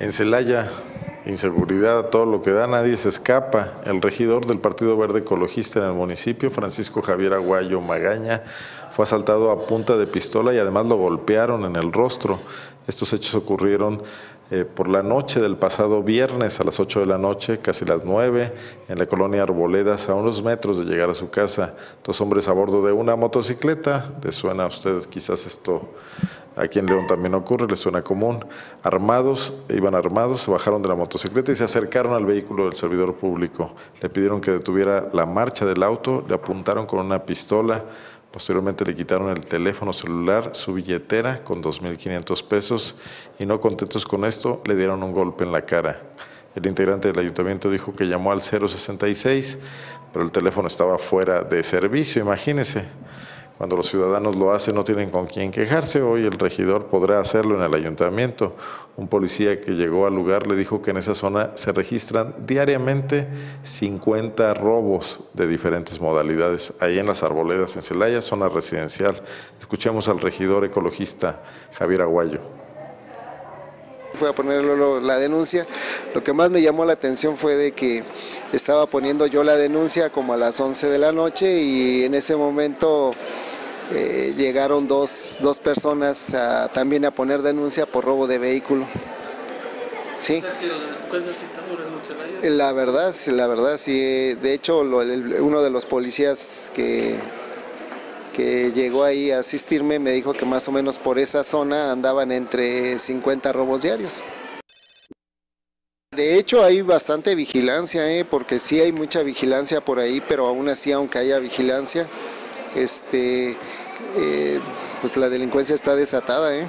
En Celaya, inseguridad a todo lo que da, nadie se escapa. El regidor del Partido Verde Ecologista en el municipio, Francisco Javier Aguayo Magaña, fue asaltado a punta de pistola y además lo golpearon en el rostro. Estos hechos ocurrieron eh, por la noche del pasado viernes a las 8 de la noche, casi las 9, en la colonia Arboledas, a unos metros de llegar a su casa. Dos hombres a bordo de una motocicleta. ¿Le suena a usted quizás esto? Aquí en León también ocurre, le suena común. Armados, iban armados, bajaron de la motocicleta y se acercaron al vehículo del servidor público. Le pidieron que detuviera la marcha del auto, le apuntaron con una pistola, Posteriormente le quitaron el teléfono celular, su billetera con 2.500 pesos y no contentos con esto, le dieron un golpe en la cara. El integrante del ayuntamiento dijo que llamó al 066, pero el teléfono estaba fuera de servicio, imagínese. Cuando los ciudadanos lo hacen no tienen con quién quejarse. Hoy el regidor podrá hacerlo en el ayuntamiento. Un policía que llegó al lugar le dijo que en esa zona se registran diariamente 50 robos de diferentes modalidades. Ahí en las arboledas en Celaya, zona residencial. Escuchemos al regidor ecologista Javier Aguayo fue a poner la denuncia. Lo que más me llamó la atención fue de que estaba poniendo yo la denuncia como a las 11 de la noche y en ese momento eh, llegaron dos, personas también a poner denuncia por robo de vehículo. Sí. La verdad, la verdad, sí. De hecho, uno de los policías que, que llegó ahí a asistirme me dijo que más o menos por esa zona andaban entre 50 robos diarios. De hecho hay bastante vigilancia, ¿eh? porque sí hay mucha vigilancia por ahí, pero aún así, aunque haya vigilancia, este, eh, pues la delincuencia está desatada. ¿eh?